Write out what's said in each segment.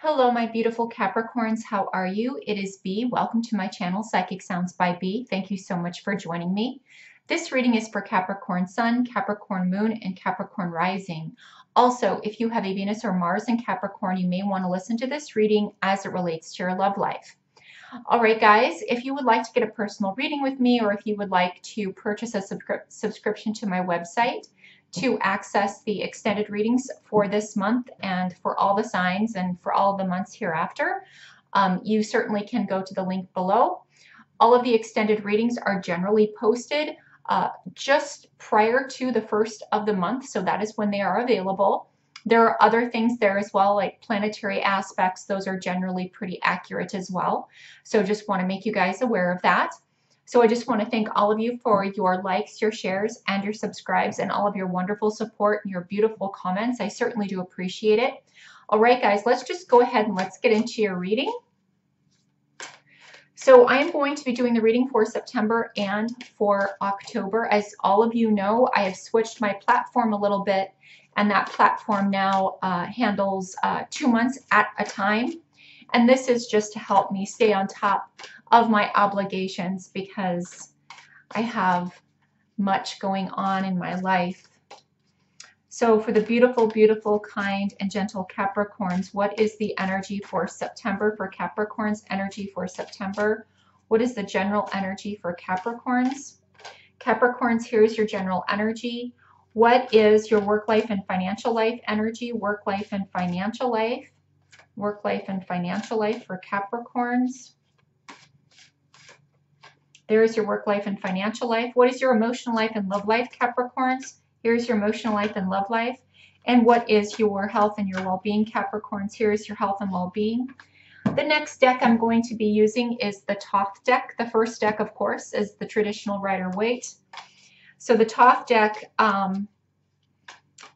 Hello, my beautiful Capricorns. How are you? It is B. Welcome to my channel, Psychic Sounds by B. Thank you so much for joining me. This reading is for Capricorn Sun, Capricorn Moon, and Capricorn Rising. Also, if you have a Venus or Mars in Capricorn, you may want to listen to this reading as it relates to your love life. All right, guys, if you would like to get a personal reading with me or if you would like to purchase a subscri subscription to my website, to access the extended readings for this month and for all the signs and for all the months hereafter, um, you certainly can go to the link below. All of the extended readings are generally posted uh, just prior to the first of the month, so that is when they are available. There are other things there as well, like planetary aspects. Those are generally pretty accurate as well. So just want to make you guys aware of that. So I just want to thank all of you for your likes, your shares, and your subscribes, and all of your wonderful support and your beautiful comments. I certainly do appreciate it. All right, guys, let's just go ahead and let's get into your reading. So I am going to be doing the reading for September and for October. As all of you know, I have switched my platform a little bit, and that platform now uh, handles uh, two months at a time. And this is just to help me stay on top of my obligations because I have much going on in my life. So for the beautiful, beautiful, kind, and gentle Capricorns, what is the energy for September for Capricorns? Energy for September. What is the general energy for Capricorns? Capricorns, here's your general energy. What is your work life and financial life energy? Work life and financial life. Work life and financial life for Capricorns. There is your work life and financial life. What is your emotional life and love life, Capricorns? Here's your emotional life and love life. And what is your health and your well-being, Capricorns? Here's your health and well-being. The next deck I'm going to be using is the Thoth deck. The first deck, of course, is the traditional Rider-Waite. So the Thoth deck um,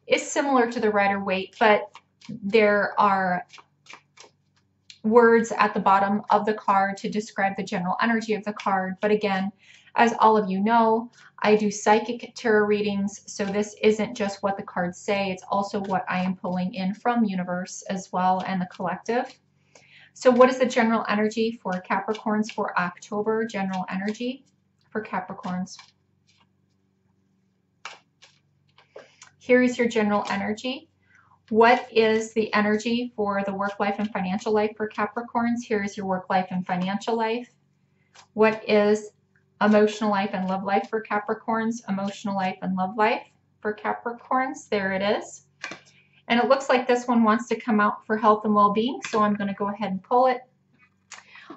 is similar to the Rider-Waite, but there are words at the bottom of the card to describe the general energy of the card. But again, as all of you know, I do psychic tarot readings, so this isn't just what the cards say, it's also what I am pulling in from universe as well and the collective. So what is the general energy for Capricorns for October? General energy for Capricorns. Here is your general energy. What is the energy for the work life and financial life for Capricorns? Here is your work life and financial life. What is emotional life and love life for Capricorns? Emotional life and love life for Capricorns. There it is. And it looks like this one wants to come out for health and well-being, so I'm going to go ahead and pull it.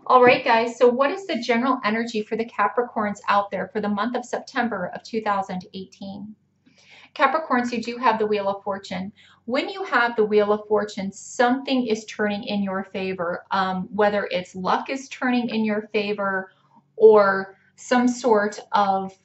All right, guys, so what is the general energy for the Capricorns out there for the month of September of 2018? Capricorns, you do have the Wheel of Fortune. When you have the Wheel of Fortune, something is turning in your favor, um, whether it's luck is turning in your favor or some sort of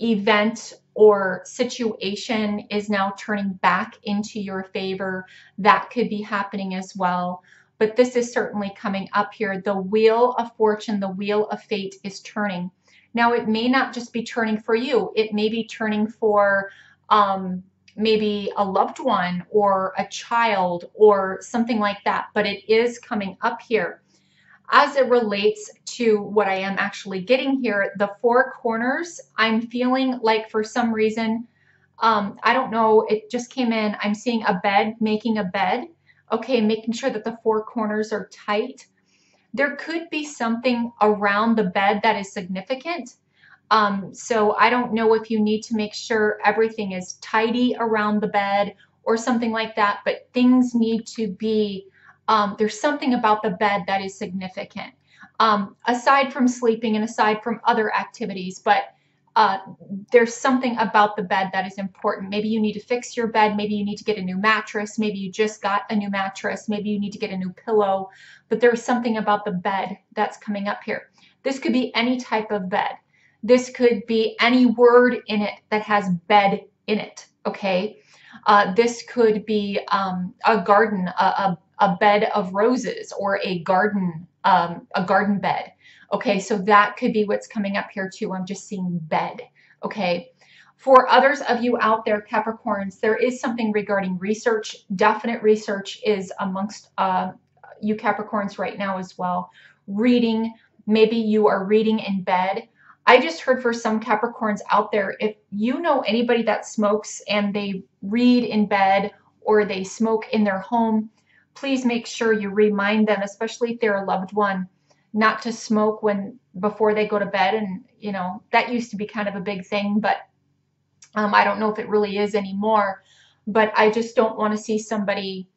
event or situation is now turning back into your favor. That could be happening as well. But this is certainly coming up here. The Wheel of Fortune, the Wheel of Fate is turning. Now, it may not just be turning for you. It may be turning for um, maybe a loved one or a child or something like that, but it is coming up here. As it relates to what I am actually getting here, the four corners, I'm feeling like for some reason, um, I don't know, it just came in, I'm seeing a bed, making a bed, okay, making sure that the four corners are tight. There could be something around the bed that is significant. Um, so I don't know if you need to make sure everything is tidy around the bed or something like that, but things need to be, um, there's something about the bed that is significant. Um, aside from sleeping and aside from other activities, but uh, there's something about the bed that is important. Maybe you need to fix your bed. Maybe you need to get a new mattress. Maybe you just got a new mattress. Maybe you need to get a new pillow. But there's something about the bed that's coming up here. This could be any type of bed. This could be any word in it that has bed in it, okay? Uh, this could be um, a garden, a, a, a, bed of roses, or a garden, um, a garden bed. Okay, so that could be what's coming up here too. I'm just seeing bed, okay? For others of you out there, Capricorns, there is something regarding research. Definite research is amongst uh, you Capricorns right now as well. Reading, maybe you are reading in bed. I just heard for some Capricorns out there, if you know anybody that smokes and they read in bed or they smoke in their home, please make sure you remind them, especially if they're a loved one, not to smoke when before they go to bed. And you know that used to be kind of a big thing, but um, I don't know if it really is anymore. But I just don't want to see somebody,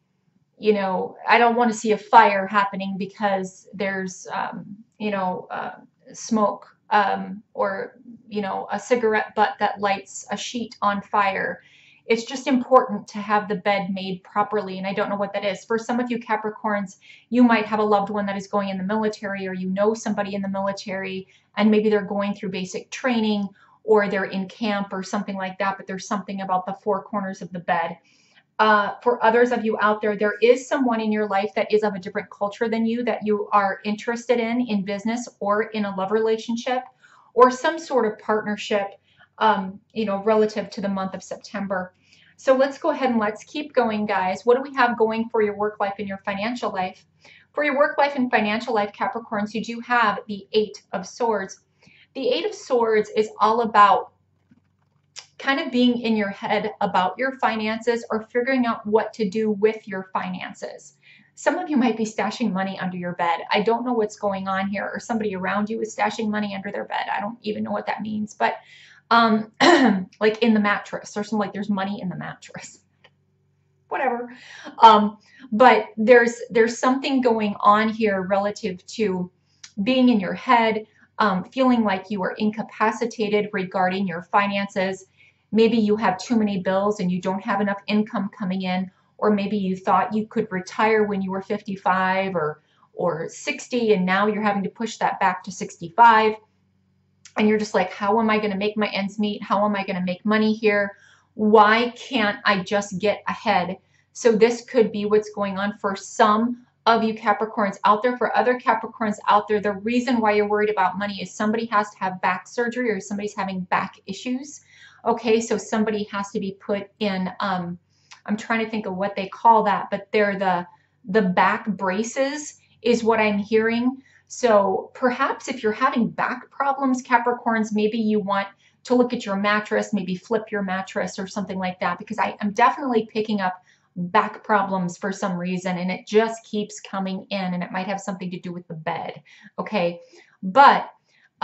you know, I don't want to see a fire happening because there's, um, you know, uh, smoke um, or you know a cigarette butt that lights a sheet on fire it's just important to have the bed made properly and i don't know what that is. For some of you capricorns you might have a loved one that is going in the military or you know somebody in the military and maybe they're going through basic training or they're in camp or something like that but there's something about the four corners of the bed uh, for others of you out there, there is someone in your life that is of a different culture than you that you are interested in in business or in a love relationship or some sort of partnership, um, you know, relative to the month of September. So let's go ahead and let's keep going, guys. What do we have going for your work life and your financial life? For your work life and financial life, Capricorns, you do have the Eight of Swords. The Eight of Swords is all about kind of being in your head about your finances or figuring out what to do with your finances. Some of you might be stashing money under your bed. I don't know what's going on here, or somebody around you is stashing money under their bed. I don't even know what that means, but um, like in the mattress or something like there's money in the mattress. Whatever. Um, but there's there's something going on here relative to being in your head, um, feeling like you are incapacitated regarding your finances, Maybe you have too many bills and you don't have enough income coming in, or maybe you thought you could retire when you were 55 or or 60 and now you're having to push that back to 65 and you're just like how am I going to make my ends meet? How am I going to make money here? Why can't I just get ahead? So this could be what's going on for some of you Capricorns out there. For other Capricorns out there the reason why you're worried about money is somebody has to have back surgery or somebody's having back issues Okay, so somebody has to be put in, um, I'm trying to think of what they call that, but they're the, the back braces is what I'm hearing. So perhaps if you're having back problems, Capricorns, maybe you want to look at your mattress, maybe flip your mattress or something like that, because I am definitely picking up back problems for some reason and it just keeps coming in and it might have something to do with the bed. Okay, but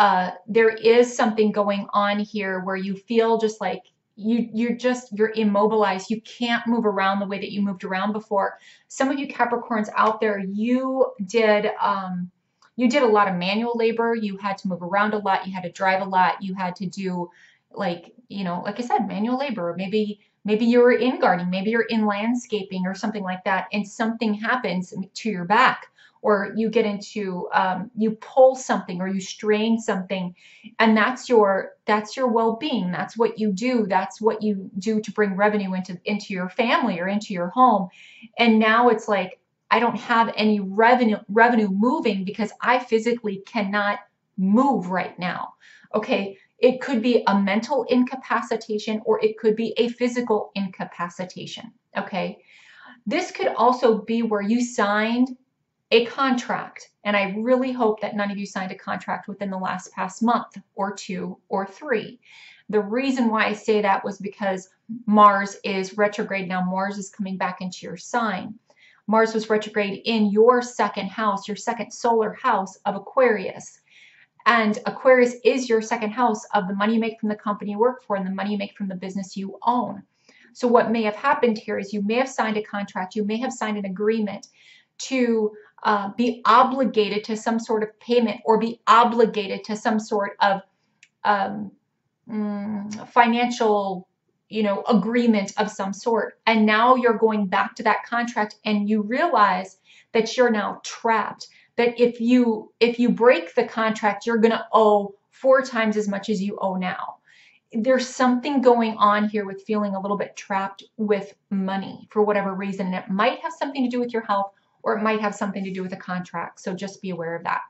uh, there is something going on here where you feel just like you you're just you're immobilized. You can't move around the way that you moved around before. Some of you capricorns out there you did um you did a lot of manual labor. You had to move around a lot. You had to drive a lot. You had to do like you know like i said manual labor. Maybe maybe you're in gardening. Maybe you're in landscaping or something like that and something happens to your back or you get into um, you pull something or you strain something and that's your that's your well-being. That's what you do. That's what you do to bring revenue into into your family or into your home. And now it's like I don't have any revenue revenue moving because I physically cannot move right now. Okay? It could be a mental incapacitation or it could be a physical incapacitation. Okay? This could also be where you signed a contract. And I really hope that none of you signed a contract within the last past month or two or three. The reason why I say that was because Mars is retrograde. Now Mars is coming back into your sign. Mars was retrograde in your second house, your second solar house of Aquarius. And Aquarius is your second house of the money you make from the company you work for and the money you make from the business you own. So what may have happened here is you may have signed a contract, you may have signed an agreement to uh, be obligated to some sort of payment or be obligated to some sort of um, mm, financial you know agreement of some sort. And now you're going back to that contract and you realize that you're now trapped that if you if you break the contract you're going to owe four times as much as you owe now. There's something going on here with feeling a little bit trapped with money for whatever reason and it might have something to do with your health or it might have something to do with a contract. So just be aware of that.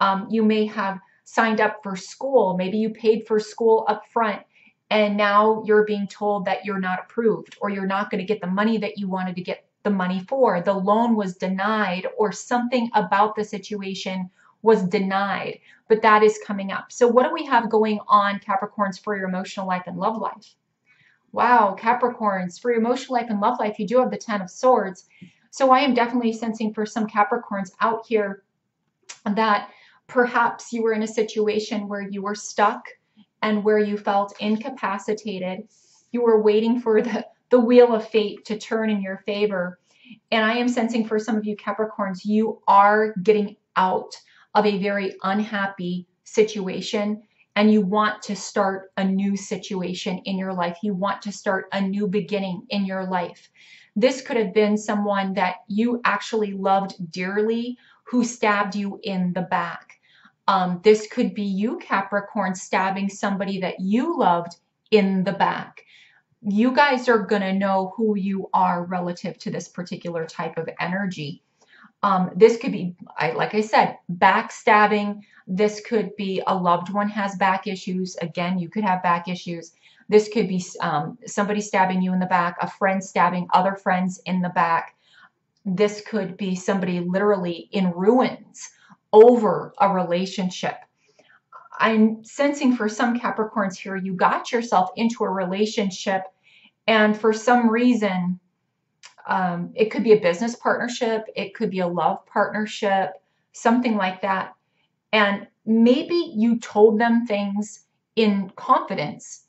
Um, you may have signed up for school. Maybe you paid for school up front and now you're being told that you're not approved or you're not going to get the money that you wanted to get the money for. The loan was denied or something about the situation was denied, but that is coming up. So what do we have going on, Capricorns, for your emotional life and love life? Wow, Capricorns, for your emotional life and love life, you do have the Ten of Swords. So I am definitely sensing for some Capricorns out here that perhaps you were in a situation where you were stuck and where you felt incapacitated. You were waiting for the, the wheel of fate to turn in your favor. And I am sensing for some of you Capricorns, you are getting out of a very unhappy situation and you want to start a new situation in your life. You want to start a new beginning in your life. This could have been someone that you actually loved dearly who stabbed you in the back. Um, this could be you, Capricorn, stabbing somebody that you loved in the back. You guys are going to know who you are relative to this particular type of energy. Um, this could be, I, like I said, backstabbing. This could be a loved one has back issues. Again, you could have back issues. This could be um, somebody stabbing you in the back, a friend stabbing other friends in the back. This could be somebody literally in ruins over a relationship. I'm sensing for some Capricorns here, you got yourself into a relationship and for some reason, um, it could be a business partnership, it could be a love partnership, something like that. And maybe you told them things in confidence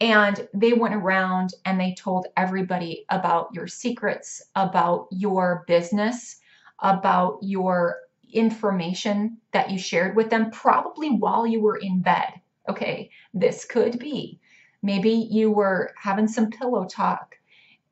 and they went around and they told everybody about your secrets, about your business, about your information that you shared with them, probably while you were in bed. Okay, this could be. Maybe you were having some pillow talk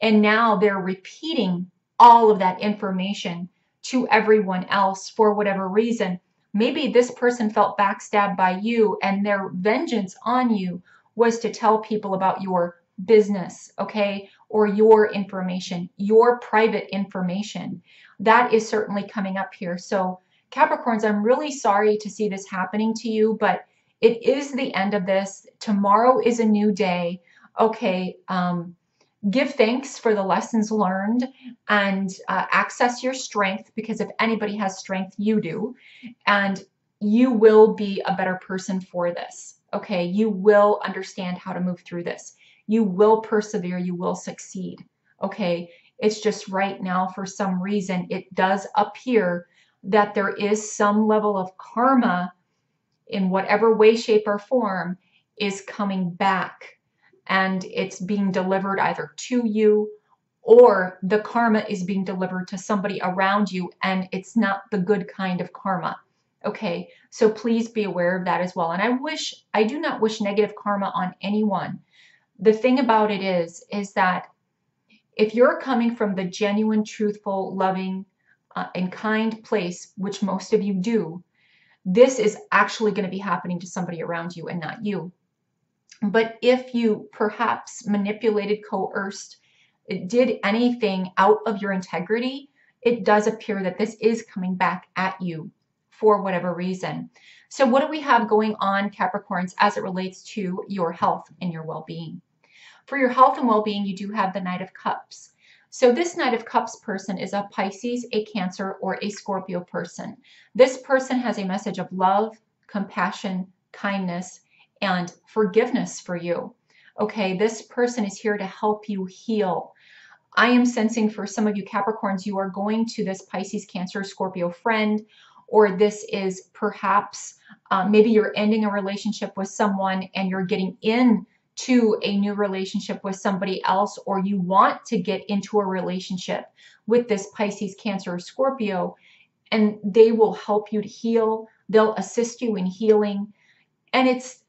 and now they're repeating all of that information to everyone else for whatever reason. Maybe this person felt backstabbed by you and their vengeance on you was to tell people about your business, okay, or your information, your private information. That is certainly coming up here. So, Capricorns, I'm really sorry to see this happening to you, but it is the end of this. Tomorrow is a new day. Okay, um, give thanks for the lessons learned and uh, access your strength because if anybody has strength, you do. And you will be a better person for this. Okay, you will understand how to move through this. You will persevere, you will succeed. Okay, it's just right now, for some reason, it does appear that there is some level of karma in whatever way, shape, or form is coming back and it's being delivered either to you or the karma is being delivered to somebody around you and it's not the good kind of karma. Okay, so please be aware of that as well. And I wish, I do not wish negative karma on anyone. The thing about it is, is that if you're coming from the genuine, truthful, loving, uh, and kind place, which most of you do, this is actually going to be happening to somebody around you and not you. But if you perhaps manipulated, coerced, did anything out of your integrity, it does appear that this is coming back at you for whatever reason. So what do we have going on, Capricorns, as it relates to your health and your well-being? For your health and well-being, you do have the Knight of Cups. So this Knight of Cups person is a Pisces, a Cancer, or a Scorpio person. This person has a message of love, compassion, kindness, and forgiveness for you. Okay, this person is here to help you heal. I am sensing for some of you Capricorns, you are going to this Pisces, Cancer, Scorpio friend, or this is perhaps um, maybe you're ending a relationship with someone and you're getting in to a new relationship with somebody else, or you want to get into a relationship with this Pisces, Cancer, or Scorpio, and they will help you to heal. They'll assist you in healing. And it's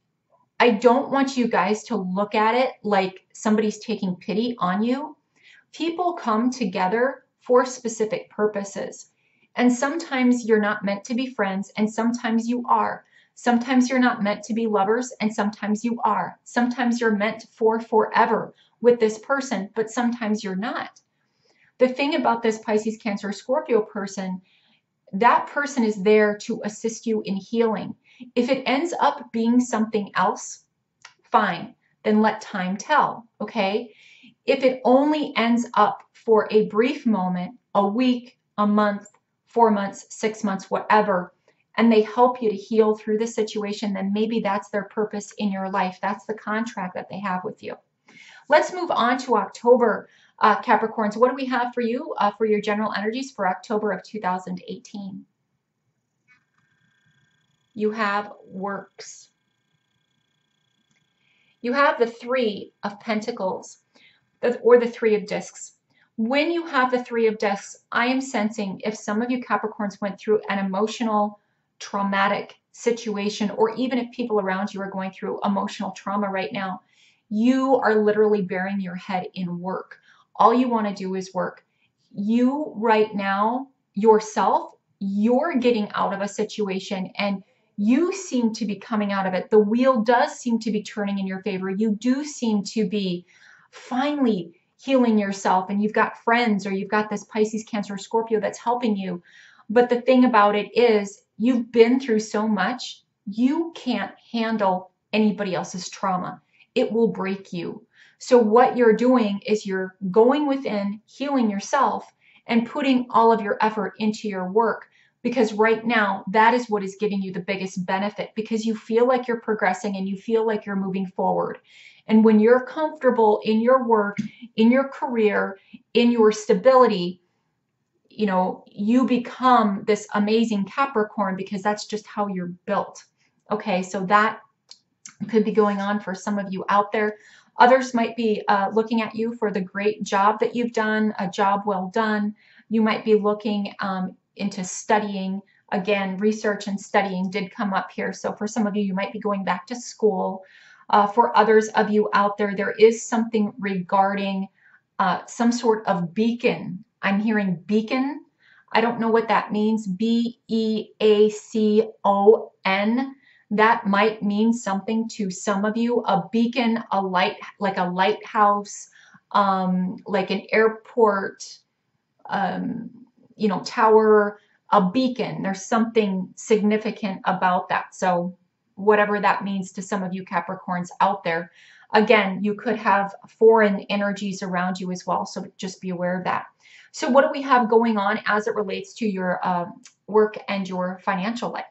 I don't want you guys to look at it like somebody's taking pity on you. People come together for specific purposes. And sometimes you're not meant to be friends, and sometimes you are. Sometimes you're not meant to be lovers, and sometimes you are. Sometimes you're meant for forever with this person, but sometimes you're not. The thing about this Pisces, Cancer, Scorpio person, that person is there to assist you in healing. If it ends up being something else, fine, then let time tell, okay? if it only ends up for a brief moment, a week, a month, four months, six months, whatever, and they help you to heal through the situation, then maybe that's their purpose in your life. That's the contract that they have with you. Let's move on to October, uh, Capricorns. What do we have for you uh, for your general energies for October of 2018? You have works. You have the Three of Pentacles or the Three of Discs. When you have the Three of Discs, I am sensing if some of you Capricorns went through an emotional, traumatic situation, or even if people around you are going through emotional trauma right now, you are literally burying your head in work. All you want to do is work. You right now, yourself, you're getting out of a situation and you seem to be coming out of it. The wheel does seem to be turning in your favor. You do seem to be finally healing yourself and you've got friends or you've got this Pisces, Cancer, Scorpio that's helping you. But the thing about it is you've been through so much, you can't handle anybody else's trauma it will break you. So what you're doing is you're going within, healing yourself, and putting all of your effort into your work because right now that is what is giving you the biggest benefit because you feel like you're progressing and you feel like you're moving forward. And when you're comfortable in your work, in your career, in your stability, you know, you become this amazing Capricorn because that's just how you're built. Okay, so that could be going on for some of you out there. Others might be uh, looking at you for the great job that you've done, a job well done. You might be looking um, into studying. Again, research and studying did come up here. So for some of you, you might be going back to school. Uh, for others of you out there, there is something regarding uh, some sort of beacon. I'm hearing beacon. I don't know what that means. B E A C O N that might mean something to some of you. A beacon, a light, like a lighthouse, um, like an airport, um, you know, tower, a beacon. There's something significant about that. So whatever that means to some of you Capricorns out there. Again, you could have foreign energies around you as well. So just be aware of that. So what do we have going on as it relates to your uh, work and your financial life?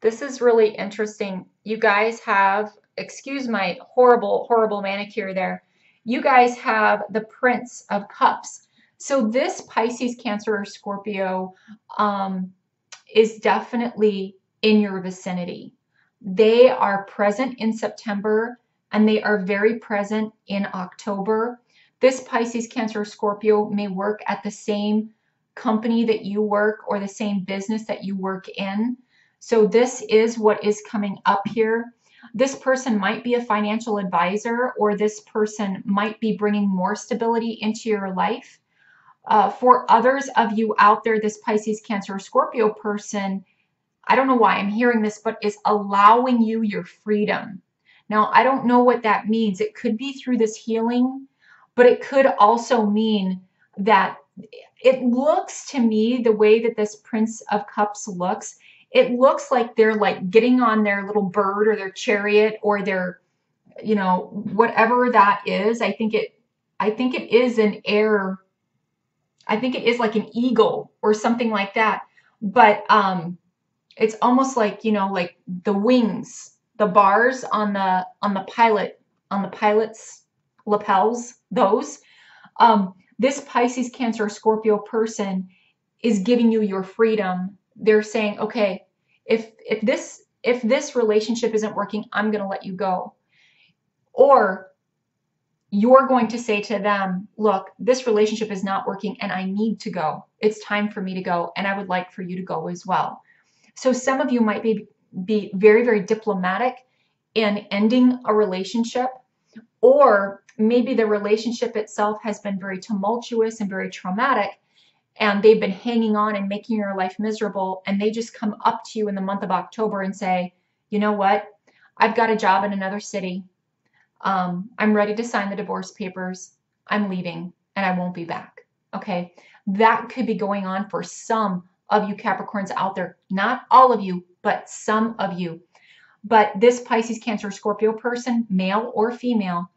This is really interesting. You guys have, excuse my horrible, horrible manicure there. You guys have the Prince of Cups. So this Pisces, Cancer, or Scorpio um, is definitely in your vicinity. They are present in September and they are very present in October. This Pisces, Cancer, Scorpio may work at the same company that you work or the same business that you work in. So this is what is coming up here. This person might be a financial advisor or this person might be bringing more stability into your life. Uh, for others of you out there, this Pisces, Cancer, or Scorpio person, I don't know why I'm hearing this, but is allowing you your freedom. Now, I don't know what that means. It could be through this healing, but it could also mean that it looks to me the way that this Prince of Cups looks it looks like they're like getting on their little bird or their chariot or their you know whatever that is. I think it i think it is an air i think it is like an eagle or something like that. But um it's almost like you know like the wings the bars on the on the pilot on the pilot's lapels those. Um this pisces cancer scorpio person is giving you your freedom they're saying, okay, if if this if this relationship isn't working, I'm going to let you go. Or you're going to say to them, look, this relationship is not working and I need to go. It's time for me to go and I would like for you to go as well. So some of you might be be very very diplomatic in ending a relationship or maybe the relationship itself has been very tumultuous and very traumatic and they've been hanging on and making your life miserable and they just come up to you in the month of October and say, you know what? I've got a job in another city. Um, I'm ready to sign the divorce papers. I'm leaving and I won't be back. Okay. That could be going on for some of you Capricorns out there. Not all of you, but some of you. But this Pisces, Cancer, Scorpio person, male or female,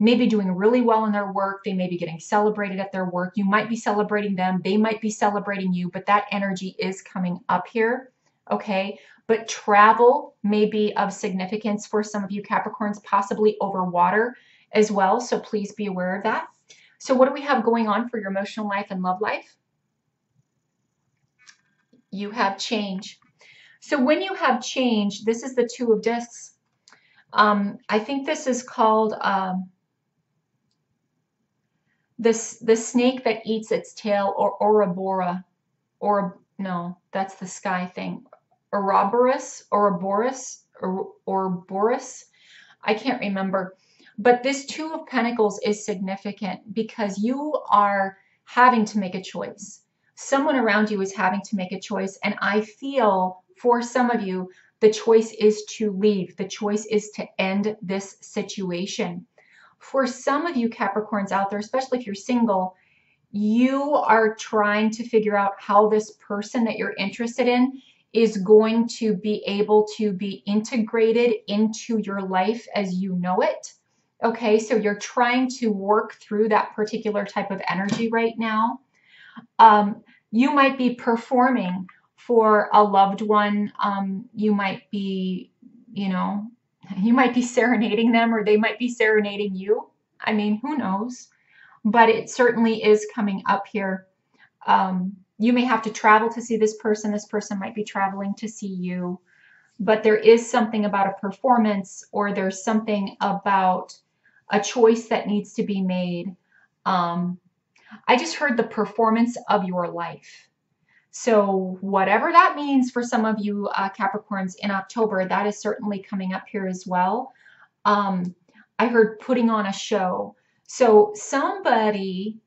may be doing really well in their work. They may be getting celebrated at their work. You might be celebrating them. They might be celebrating you, but that energy is coming up here. Okay. But travel may be of significance for some of you Capricorns, possibly over water as well. So please be aware of that. So, what do we have going on for your emotional life and love life? You have change. So, when you have change, this is the Two of Discs. Um, I think this is called um, this the snake that eats its tail, or Ouroboros, or no, that's the sky thing. Ouroboros, Ouroboros, or Ouroboros. I can't remember. But this Two of Pentacles is significant because you are having to make a choice. Someone around you is having to make a choice. And I feel for some of you, the choice is to leave. The choice is to end this situation. For some of you Capricorns out there, especially if you're single, you are trying to figure out how this person that you're interested in is going to be able to be integrated into your life as you know it. Okay, so you're trying to work through that particular type of energy right now. Um, you might be performing for a loved one. Um, you might be, you know, you might be serenading them or they might be serenading you. I mean, who knows? But it certainly is coming up here. Um, you may have to travel to see this person. This person might be traveling to see you. But there is something about a performance or there's something about a choice that needs to be made. Um, I just heard the performance of your life. So, whatever that means for some of you uh, Capricorns in October, that is certainly coming up here as well. Um, I heard putting on a show. So, somebody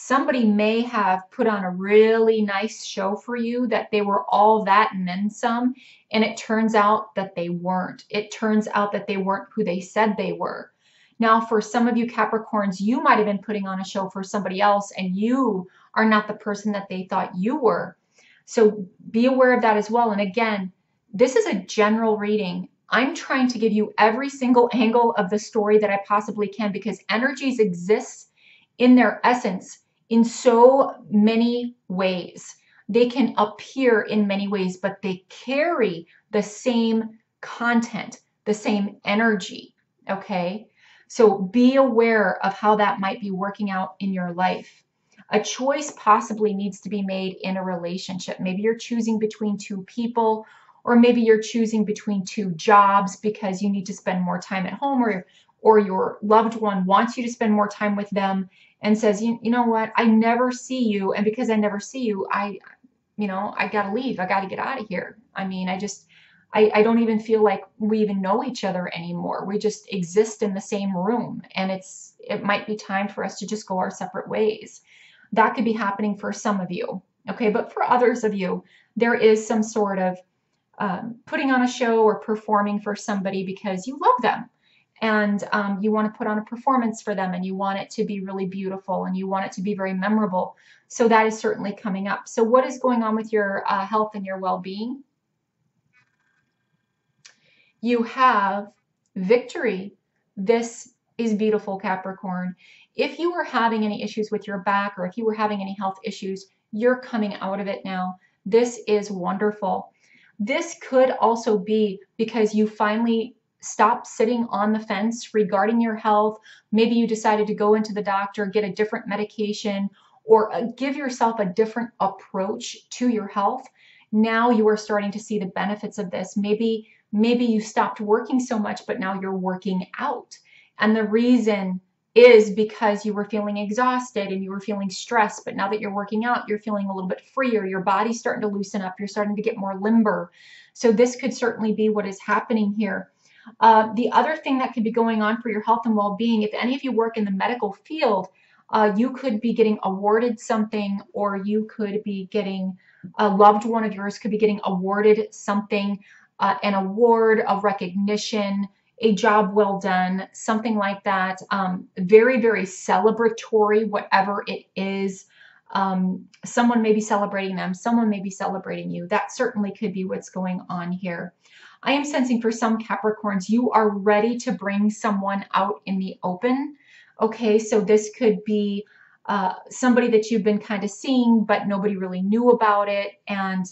somebody may have put on a really nice show for you that they were all that and then some and it turns out that they weren't it turns out that they weren't who they said they were now, for some of you Capricorns, you might have been putting on a show for somebody else and you are not the person that they thought you were. So be aware of that as well. And again, this is a general reading. I'm trying to give you every single angle of the story that I possibly can because energies exist in their essence in so many ways. They can appear in many ways, but they carry the same content, the same energy. Okay. So be aware of how that might be working out in your life. A choice possibly needs to be made in a relationship. Maybe you're choosing between two people, or maybe you're choosing between two jobs because you need to spend more time at home, or, or your loved one wants you to spend more time with them and says, you, you know what, I never see you. And because I never see you, I, you know, I got to leave. I got to get out of here. I mean, I just, I, I don't even feel like we even know each other anymore. We just exist in the same room and it's it might be time for us to just go our separate ways. That could be happening for some of you. Okay, but for others of you, there is some sort of um, putting on a show or performing for somebody because you love them and um, you want to put on a performance for them and you want it to be really beautiful and you want it to be very memorable. So that is certainly coming up. So what is going on with your uh, health and your well-being? You have victory. This is beautiful, Capricorn. If you were having any issues with your back or if you were having any health issues, you're coming out of it now. This is wonderful. This could also be because you finally stopped sitting on the fence regarding your health. Maybe you decided to go into the doctor, get a different medication, or uh, give yourself a different approach to your health. Now you are starting to see the benefits of this. Maybe Maybe you stopped working so much, but now you're working out. And the reason is because you were feeling exhausted and you were feeling stressed. But now that you're working out, you're feeling a little bit freer. Your body's starting to loosen up. You're starting to get more limber. So this could certainly be what is happening here. Uh, the other thing that could be going on for your health and well-being, if any of you work in the medical field, uh, you could be getting awarded something or you could be getting a loved one of yours could be getting awarded something uh, an award of recognition, a job well done, something like that. Um, very, very celebratory, whatever it is. Um, someone may be celebrating them, someone may be celebrating you. That certainly could be what's going on here. I am sensing for some Capricorns, you are ready to bring someone out in the open. Okay, so this could be uh, somebody that you've been kind of seeing, but nobody really knew about it. And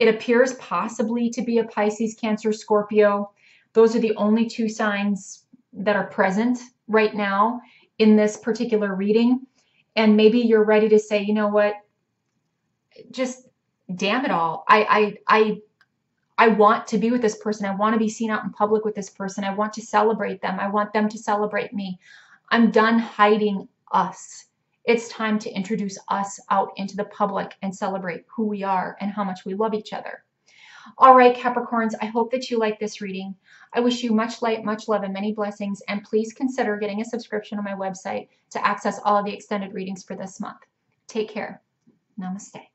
it appears possibly to be a Pisces, Cancer, Scorpio. Those are the only two signs that are present right now in this particular reading. And maybe you're ready to say, you know what, just damn it all. I, I, I, I want to be with this person. I want to be seen out in public with this person. I want to celebrate them. I want them to celebrate me. I'm done hiding us. It's time to introduce us out into the public and celebrate who we are and how much we love each other. All right, Capricorns, I hope that you like this reading. I wish you much light, much love, and many blessings. And please consider getting a subscription on my website to access all of the extended readings for this month. Take care. Namaste.